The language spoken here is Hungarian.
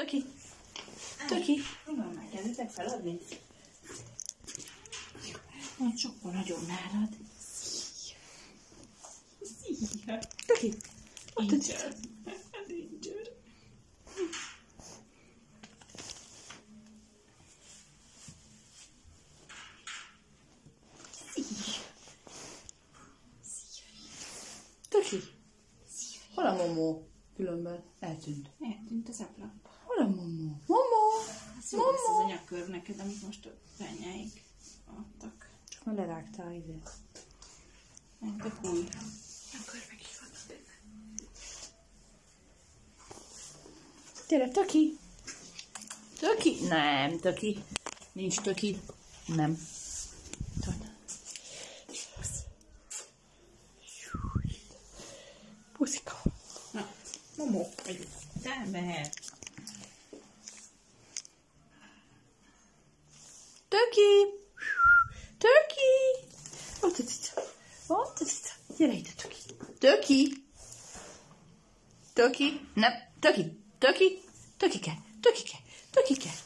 Töki. Töki. Próbálj meg előttek feladni. Majd sokkal nagyobb nálad. Szia. Töki. Ott a. Nincs. Nincs. Töki. Hol a momó? Különben eltűnt. Eltűnt az ablak. Hol a momó? Momó. Ez jó lesz az anyagkör neked, amit most a penyáig adtak. Csak már lerágtál ide. Ment a új. Akkor meg is van benne. Gyere, Töki. Töki? Nem, Töki. Nincs Töki. Nem. Puszika. Na, momó, te mehet. Töki! Töki! Ott a cica. Ott a cica. Gyere ide, Töki. Töki! Töki! Nem, Töki! Töki! Tökike! Tökike! Tökike! Itt